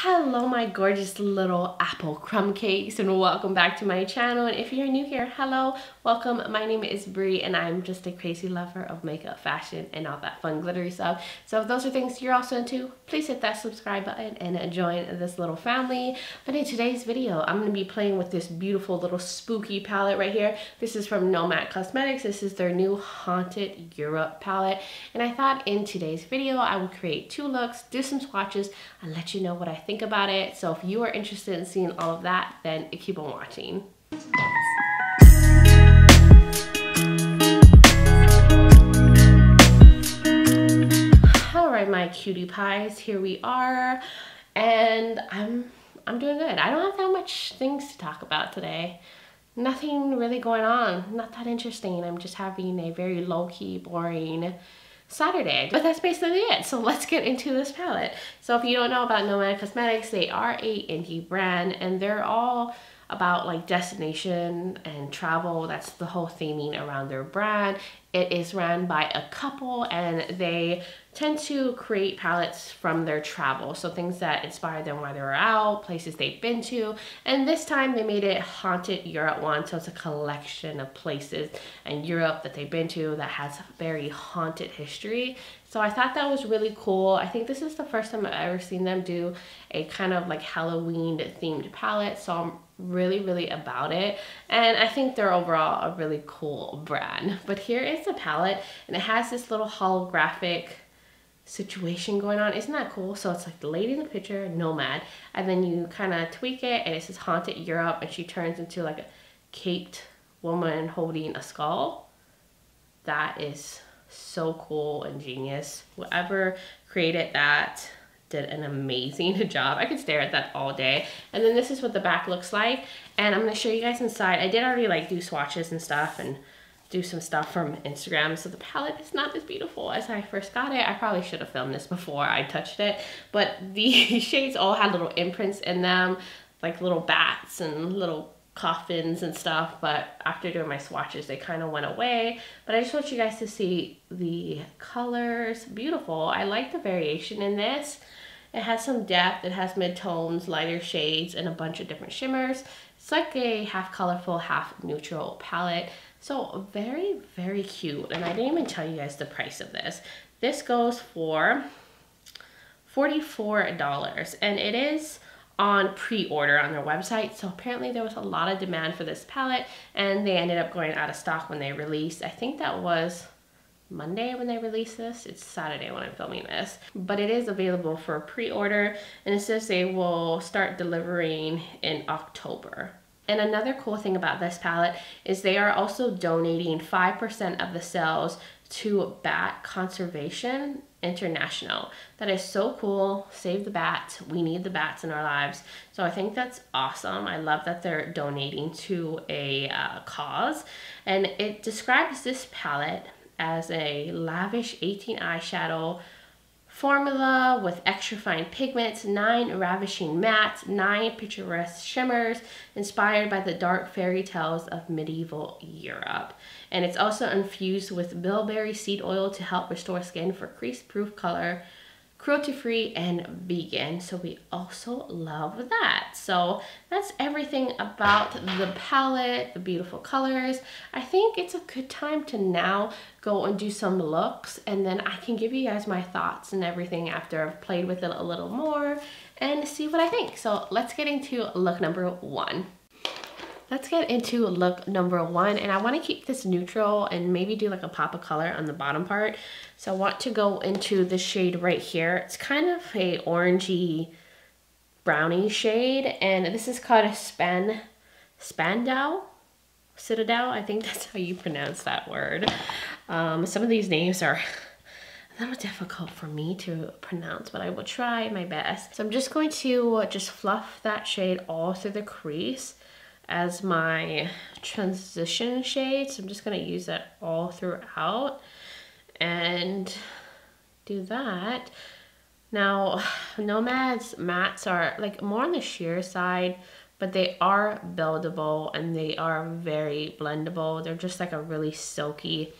Hello my gorgeous little apple crumb cakes and welcome back to my channel and if you're new here, hello, welcome. My name is Bri and I'm just a crazy lover of makeup, fashion, and all that fun glittery stuff. So if those are things you're also into, please hit that subscribe button and join this little family. But in today's video, I'm going to be playing with this beautiful little spooky palette right here. This is from Nomad Cosmetics. This is their new Haunted Europe palette. And I thought in today's video, I would create two looks, do some swatches, and let you know what I think about it. So if you are interested in seeing all of that, then keep on watching. All right, my cutie pies, here we are. And I'm I'm doing good. I don't have that much things to talk about today. Nothing really going on. Not that interesting. I'm just having a very low-key, boring Saturday. But that's basically it. So let's get into this palette. So if you don't know about Nomad Cosmetics, they are a indie brand and they're all about like destination and travel. That's the whole theming around their brand. It is ran by a couple and they tend to create palettes from their travel. So things that inspire them while they were out, places they've been to. And this time they made it Haunted Europe one. So it's a collection of places in Europe that they've been to that has very haunted history. So I thought that was really cool. I think this is the first time I've ever seen them do a kind of like Halloween themed palette. So I'm really, really about it. And I think they're overall a really cool brand. But here is the palette and it has this little holographic situation going on. Isn't that cool? So it's like the lady in the picture, nomad, and then you kind of tweak it and it says haunted Europe and she turns into like a caped woman holding a skull. That is so cool and genius. Whoever created that did an amazing job. I could stare at that all day. And then this is what the back looks like. And I'm gonna show you guys inside. I did already like do swatches and stuff and do some stuff from Instagram. So the palette is not as beautiful as I first got it. I probably should have filmed this before I touched it. But the shades all had little imprints in them, like little bats and little coffins and stuff, but after doing my swatches, they kind of went away. But I just want you guys to see the colors. Beautiful. I like the variation in this. It has some depth, it has mid-tones, lighter shades, and a bunch of different shimmers. It's like a half colorful, half neutral palette. So very, very cute. And I didn't even tell you guys the price of this. This goes for $44 and it is on pre-order on their website. So apparently there was a lot of demand for this palette and they ended up going out of stock when they released. I think that was Monday when they released this. It's Saturday when I'm filming this. But it is available for pre-order and it says they will start delivering in October. And another cool thing about this palette is they are also donating 5% of the sales to Bat Conservation International. That is so cool. Save the bats. We need the bats in our lives. So I think that's awesome. I love that they're donating to a uh, cause. And it describes this palette as a lavish 18 eyeshadow formula with extra fine pigments, nine ravishing mattes, nine picturesque shimmers inspired by the dark fairy tales of medieval Europe. And it's also infused with bilberry seed oil to help restore skin for crease-proof color cruelty free and vegan so we also love that. So that's everything about the palette the beautiful colors. I think it's a good time to now go and do some looks and then i can give you guys my thoughts and everything after i've played with it a little more and see what i think. So let's get into look number one Let's get into look number one. And I want to keep this neutral and maybe do like a pop of color on the bottom part. So I want to go into the shade right here. It's kind of a orangey brownie shade. And this is called a Span, Spandau? Citadel? I think that's how you pronounce that word. Um, some of these names are a little difficult for me to pronounce, but I will try my best. So I'm just going to just fluff that shade all through the crease as my transition shade. So I'm just going to use that all throughout and do that. Now, Nomad's mats are like more on the sheer side, but they are buildable and they are very blendable. They're just like a really silky,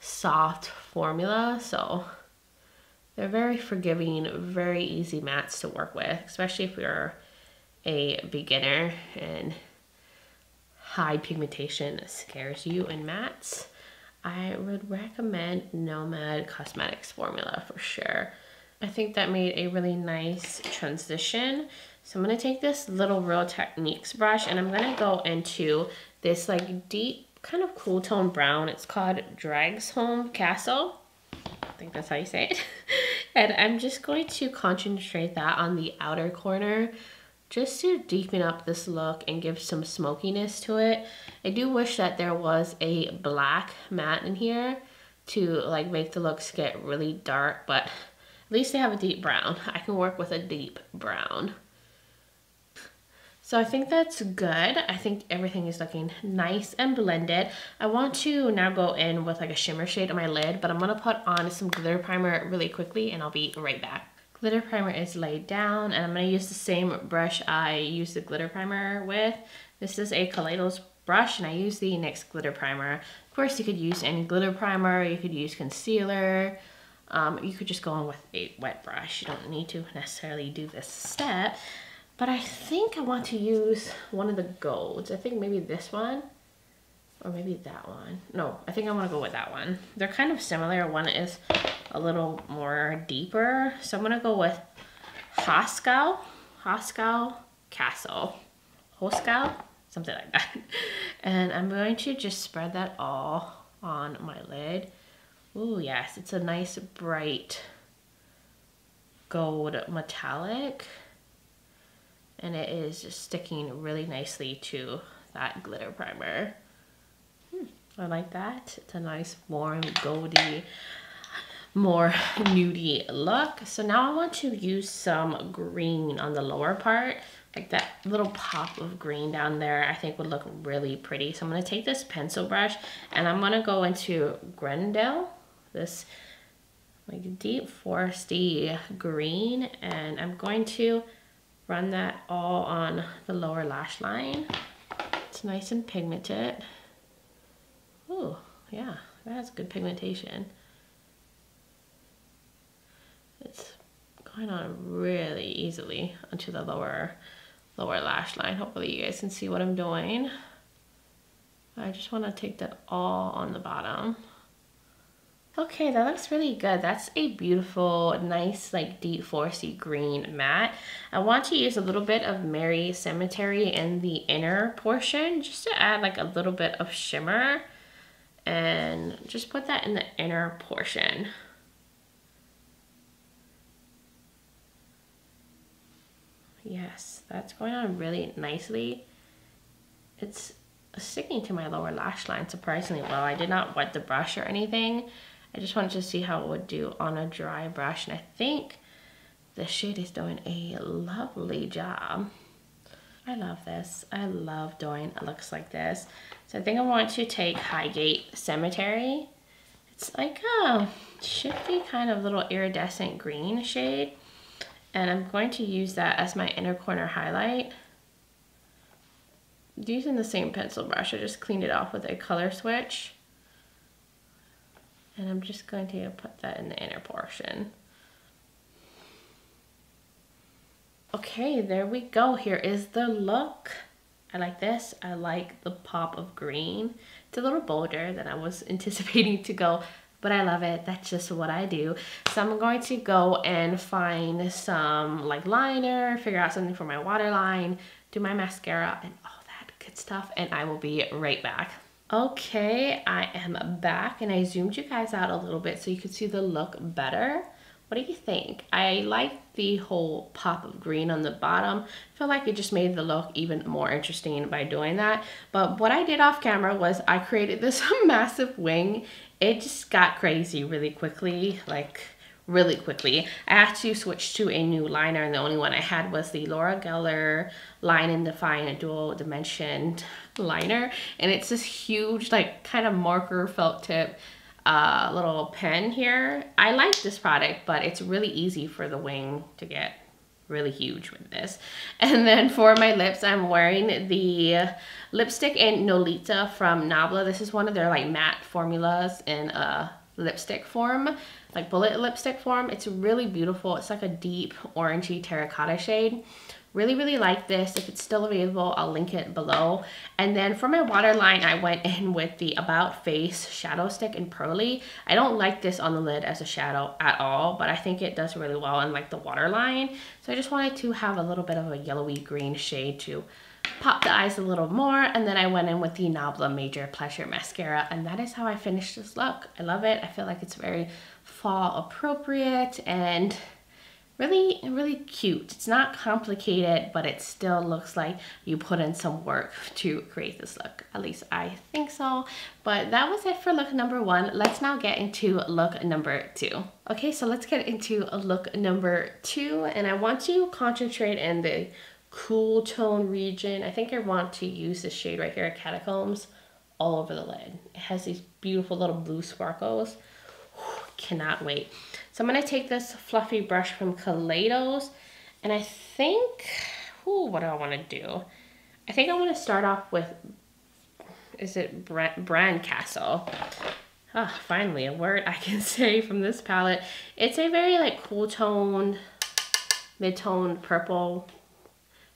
soft formula. So They're very forgiving, very easy mats to work with, especially if you're a beginner and high pigmentation scares you in mats. I would recommend Nomad Cosmetics formula for sure. I think that made a really nice transition. So I'm gonna take this little Real Techniques brush and I'm gonna go into this like deep kind of cool tone brown. It's called Dragsholm Castle. I think that's how you say it. and I'm just going to concentrate that on the outer corner just to deepen up this look and give some smokiness to it. I do wish that there was a black matte in here to like make the looks get really dark, but at least they have a deep brown. I can work with a deep brown. So I think that's good. I think everything is looking nice and blended. I want to now go in with like a shimmer shade on my lid, but I'm gonna put on some glitter primer really quickly and I'll be right back. Glitter primer is laid down and I'm gonna use the same brush I used the glitter primer with. This is a Kaleidos brush and I use the NYX glitter primer. Of course you could use any glitter primer, you could use concealer, um, you could just go in with a wet brush. You don't need to necessarily do this step. But I think I want to use one of the golds. I think maybe this one or maybe that one. No, I think I want to go with that one. They're kind of similar. One is a little more deeper. So I'm to go with Hoscow, Houska Castle, Hoscow, something like that. And I'm going to just spread that all on my lid. Oh yes, it's a nice bright gold metallic and it is just sticking really nicely to that glitter primer. Hmm, I like that. It's a nice warm goldy more nudie look. So now I want to use some green on the lower part. Like that little pop of green down there I think would look really pretty. So I'm going to take this pencil brush and I'm going to go into Grendel, this like deep foresty green and I'm going to run that all on the lower lash line. It's nice and pigmented. Oh, yeah, that has good pigmentation. It's going on really easily onto the lower lower lash line. Hopefully you guys can see what I'm doing. I just want to take that all on the bottom. Okay, that looks really good. That's a beautiful, nice, like deep foresty green matte. I want to use a little bit of Merry Cemetery in the inner portion just to add like a little bit of shimmer and just put that in the inner portion. Yes, that's going on really nicely. It's sticking to my lower lash line surprisingly well. I did not wet the brush or anything. I just wanted to see how it would do on a dry brush. And I think the shade is doing a lovely job. I love this. I love doing looks like this. So I think I want to take Highgate Cemetery. It's like um, a shifty kind of little iridescent green shade. And I'm going to use that as my inner corner highlight. Using the same pencil brush, I just cleaned it off with a color switch. And I'm just going to put that in the inner portion. Okay, there we go. Here is the look. I like this. I like the pop of green. It's a little bolder than I was anticipating to go, but I love it. That's just what I do. So I'm going to go and find some like liner, figure out something for my waterline, do my mascara and all that good stuff, and I will be right back. Okay, I am back and I zoomed you guys out a little bit so you could see the look better. What do you think? I like the whole pop of green on the bottom. I feel like it just made the look even more interesting by doing that. But what I did off camera was I created this massive wing. It just got crazy really quickly. Like really quickly. I had to switch to a new liner and the only one I had was the Laura Geller Line and Define a Dual Dimension liner. And it's this huge like kind of marker felt tip uh, little pen here. I like this product, but it's really easy for the wing to get really huge with this. And then for my lips, I'm wearing the lipstick in Nolita from Nabla. This is one of their like matte formulas in a lipstick form, like bullet lipstick form. It's really beautiful. It's like a deep orangey terracotta shade. Really, really like this. If it's still available, I'll link it below. And then for my waterline, I went in with the About Face Shadow Stick in Pearly. I don't like this on the lid as a shadow at all, but I think it does really well in like the waterline. So I just wanted to have a little bit of a yellowy green shade to pop the eyes a little more. And then I went in with the Nabla Major Pleasure Mascara. And that is how I finished this look. I love it. I feel like it's very fall appropriate and really, really cute. It's not complicated, but it still looks like you put in some work to create this look. At least I think so. But that was it for look number one. Let's now get into look number two. Okay, so let's get into look number two. And I want to concentrate in the cool tone region. I think I want to use this shade right here, Catacombs, all over the lid. It has these beautiful little blue sparkles. Cannot wait. So I'm to take this fluffy brush from Kaleidos and I think, ooh, what do I want to do? I think I want to start off with, is it Bran Castle? Ah, oh, finally a word I can say from this palette. It's a very like cool toned, mid-toned purple.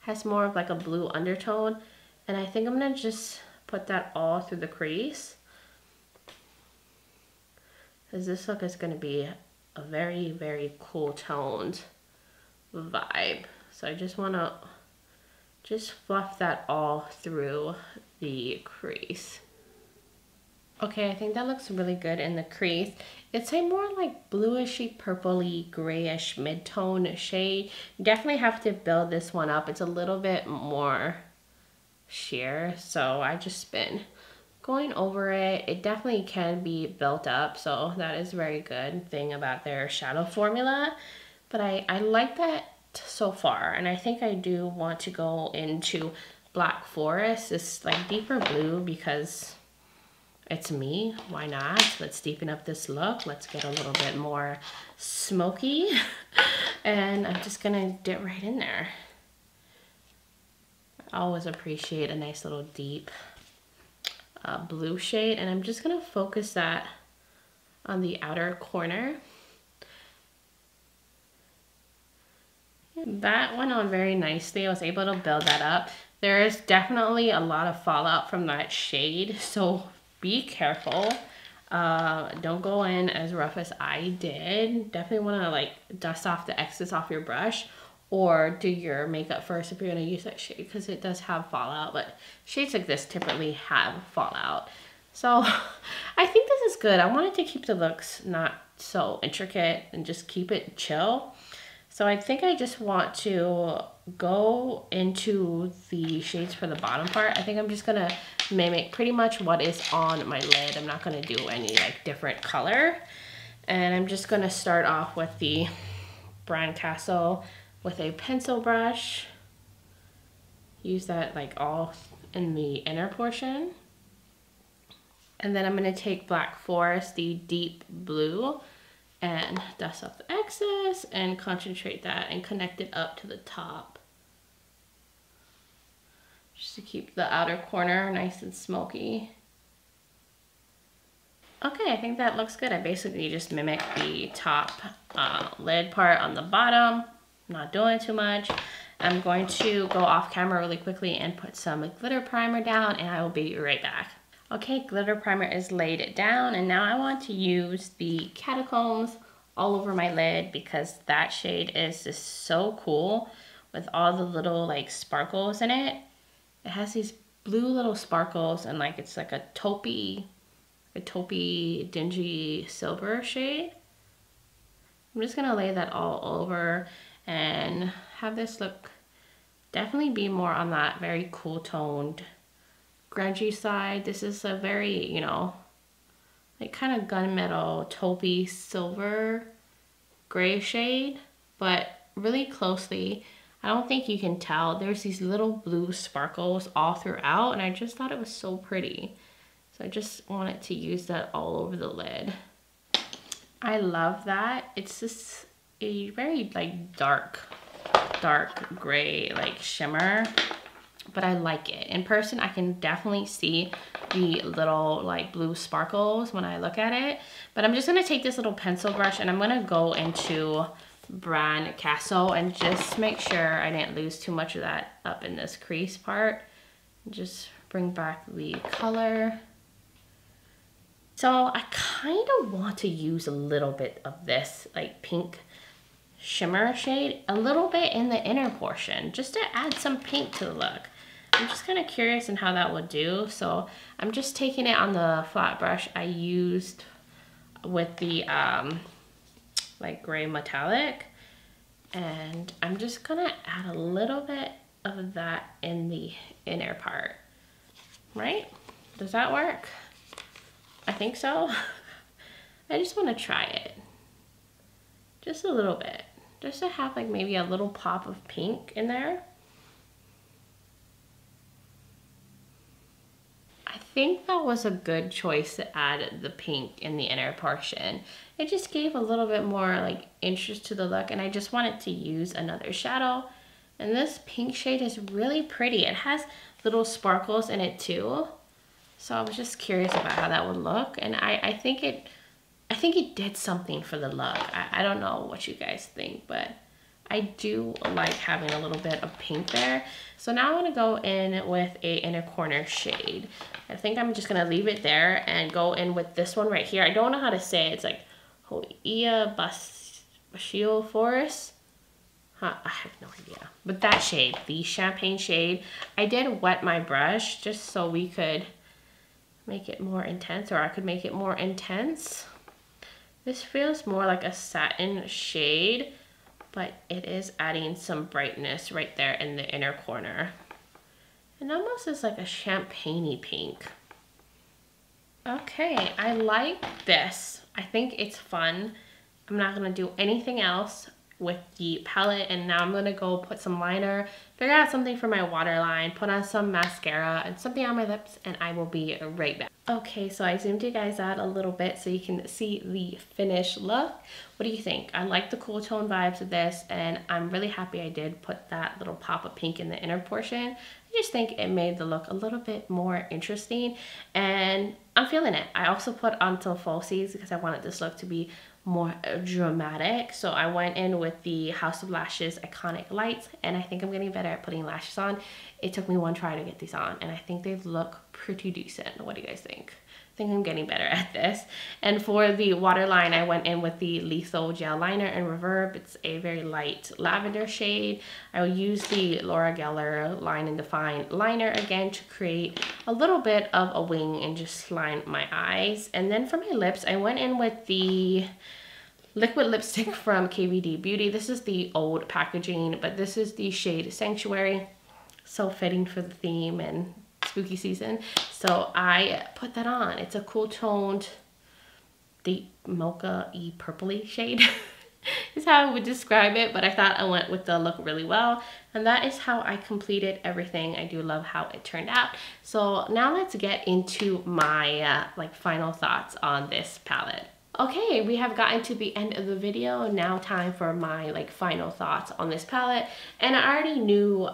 Has more of like a blue undertone. And I think I'm to just put that all through the crease. Because this look is going to be a very, very cool toned vibe. So I just want to just fluff that all through the crease. Okay, I think that looks really good in the crease. It's a more like bluishy, purpley, grayish mid-tone shade. Definitely have to build this one up. It's a little bit more sheer, so I just been going over it. It definitely can be built up, so that is a very good thing about their shadow formula. But I, I like that so far, and I think I do want to go into Black Forest, this like deeper blue because it's me. Why not? Let's deepen up this look. Let's get a little bit more smoky. and I'm just gonna dip right in there. I always appreciate a nice little deep uh, blue shade and I'm just gonna focus that on the outer corner. That went on very nicely. I was able to build that up. There is definitely a lot of fallout from that shade, so be careful. Uh, don't go in as rough as I did. Definitely want to like dust off the excess off your brush or do your makeup first if you're going to use that shade because it does have fallout but shades like this typically have fallout. So I think this is good. I wanted to keep the looks not so intricate and just keep it chill. So I think I just want to go into the shades for the bottom part. I think I'm just gonna mimic pretty much what is on my lid. I'm not gonna do any like different color. And I'm just gonna start off with the Bran Castle with a pencil brush. Use that like all in the inner portion. And then I'm to take Black Forest, the deep blue, and dust off the excess and concentrate that and connect it up to the top. Just to keep the outer corner nice and smoky. Okay, I think that looks good. I basically just mimic the top uh, lid part on the bottom not doing too much. I'm going to go off camera really quickly and put some glitter primer down and I will be right back. Okay, glitter primer is laid down and now I want to use the Catacombs all over my lid because that shade is just so cool with all the little like sparkles in it. It has these blue little sparkles and like it's like a taupey, a taupey dingy silver shade. I'm just gonna lay that all over and have this look definitely be more on that very cool toned grungy side. This is a very, you know, like kind of gunmetal taupey silver gray shade, but really closely. I don't think you can tell. There's these little blue sparkles all throughout and I just thought it was so pretty. So I just wanted to use that all over the lid. I love that. It's just a very like dark, dark gray like shimmer. but I like it. In person, I can definitely see the little like blue sparkles when I look at it. But I'm just gonna take this little pencil brush and I'm gonna go into Bran Castle and just make sure I didn't lose too much of that up in this crease part. Just bring back the color. So I kind of want to use a little bit of this like pink shimmer shade a little bit in the inner portion just to add some pink to the look. I'm just kind of curious in how that would do. So I'm just taking it on the flat brush I used with the um, like gray metallic. And I'm just gonna add a little bit of that in the inner part, right? Does that work? I think so. I just wanna try it. Just a little bit. Just to have like maybe a little pop of pink in there. I think that was a good choice to add the pink in the inner portion. It just gave a little bit more like interest to the look and I just wanted to use another shadow. And this pink shade is really pretty. It has little sparkles in it too. So I was just curious about how that would look. And I, I think it I think it did something for the look. I, I don't know what you guys think, but I do like having a little bit of pink there. So now I'm gonna go in with a inner corner shade. I think I'm just gonna leave it there and go in with this one right here. I don't know how to say it. It's like Hoia Basile Forest. Huh, I have no idea. But that shade, the champagne shade, I did wet my brush just so we could make it more intense or I could make it more intense. This feels more like a satin shade, but it is adding some brightness right there in the inner corner. And almost is like a champagne pink. Okay, I like this. I think it's fun. I'm not gonna do anything else with the palette and now I'm gonna go put some liner, figure out something for my waterline, put on some mascara and something on my lips and I will be right back. Okay, so I zoomed you guys out a little bit so you can see the finished look. What do you think? I like the cool tone vibes of this and I'm really happy I did put that little pop of pink in the inner portion. I just think it made the look a little bit more interesting and I'm feeling it. I also put on some falsies because I wanted this look to be more dramatic. So I went in with the House of Lashes Iconic Lite and I think I'm getting better at putting lashes on. It took me one try to get these on and I think they look pretty decent. What do you guys think? I think I'm getting better at this. And for the waterline, I went in with the Lethal Gel Liner in Reverb. It's a very light lavender shade. I will use the Laura Geller Line and Define liner again to create a little bit of a wing and just line my eyes. And then for my lips, I went in with the liquid lipstick from KVD Beauty. This is the old packaging, but this is the shade Sanctuary. So fitting for the theme and spooky season. So I put that on. It's a cool toned, deep mocha-y purpley shade. is how I would describe it, but I thought I went with the look really well. And that is how I completed everything. I do love how it turned out. So now let's get into my uh, like final thoughts on this palette. Okay, we have gotten to the end of the video. Now time for my like final thoughts on this palette. And I already knew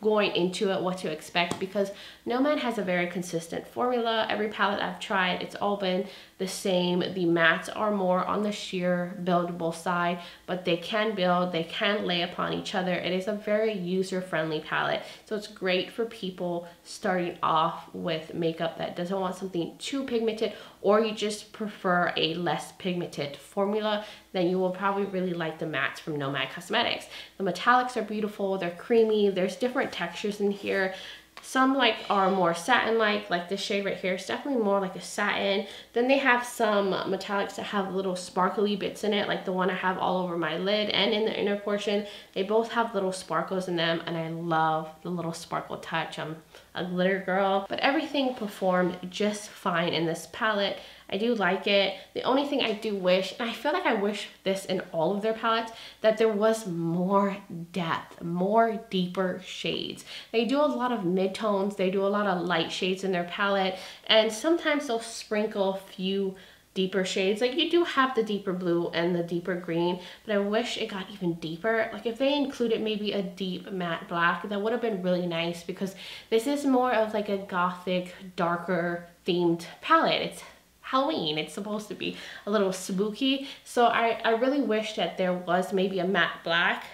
going into it what to expect because Nomad has a very consistent formula. Every palette I've tried, it's all been the same. The mattes are more on the sheer buildable side, but they can build, they can lay upon each other. It is a very user-friendly palette, so it's great for people starting off with makeup that doesn't want something too pigmented or you just prefer a less pigmented formula, then you will probably really like the mattes from Nomad Cosmetics. The metallics are beautiful, they're creamy, there's different textures in here. Some like are more satin-like, like this shade right here is definitely more like a satin. Then they have some metallics that have little sparkly bits in it, like the one I have all over my lid and in the inner portion. They both have little sparkles in them, and I love the little sparkle touch. I'm a glitter girl, but everything performed just fine in this palette. I do like it. The only thing I do wish, and I feel like I wish this in all of their palettes, that there was more depth, more deeper shades. They do a lot of mid-tones, they do a lot of light shades in their palette, and sometimes they'll sprinkle a few deeper shades. Like you do have the deeper blue and the deeper green, but I wish it got even deeper. Like if they included maybe a deep matte black, that would have been really nice because this is more of like a gothic, darker themed palette. It's Halloween. It's supposed to be a little spooky. So I, I really wish that there was maybe a matte black.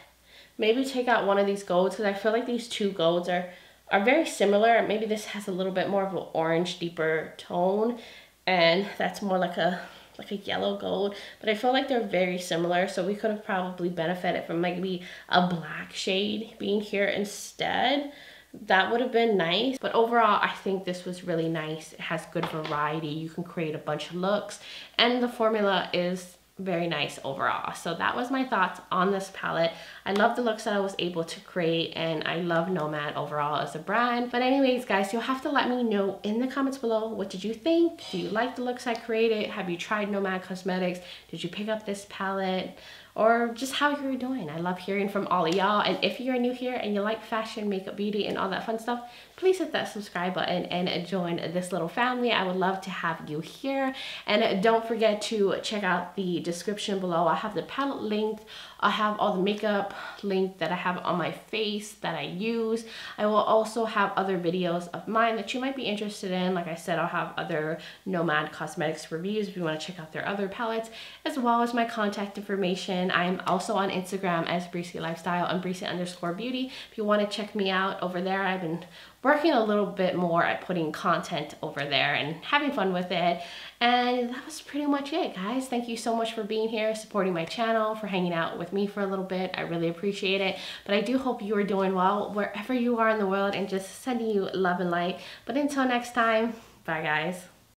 Maybe take out one of these golds because I feel like these two golds are, are very similar. Maybe this has a little bit more of an orange, deeper tone and that's more like a like a yellow gold but I feel like they're very similar so we could have probably benefited from maybe a black shade being here instead that would have been nice but overall I think this was really nice it has good variety you can create a bunch of looks and the formula is very nice overall. So that was my thoughts on this palette. I love the looks that I was able to create and I love Nomad overall as a brand. But anyways, guys, you'll have to let me know in the comments below, what did you think? Do you like the looks I created? Have you tried Nomad Cosmetics? Did you pick up this palette? Or just how you're doing. I love hearing from all of y'all. And if you're new here and you like fashion, makeup, beauty, and all that fun stuff, please hit that subscribe button and join this little family. I would love to have you here. And don't forget to check out the description below. I have the palette linked I have all the makeup link that I have on my face that I use. I will also have other videos of mine that you might be interested in. Like I said, I'll have other Nomad Cosmetics reviews if you want to check out their other palettes, as well as my contact information. I'm also on Instagram as Bri C Lifestyle and Bri C underscore beauty. If you want to check me out over there, I've been working a little bit more at putting content over there and having fun with it. And that was pretty much it, guys. Thank you so much for being here, supporting my channel, for hanging out with me for a little bit. I really appreciate it. But I do hope you are doing well wherever you are in the world and just sending you love and light. But until next time, bye, guys.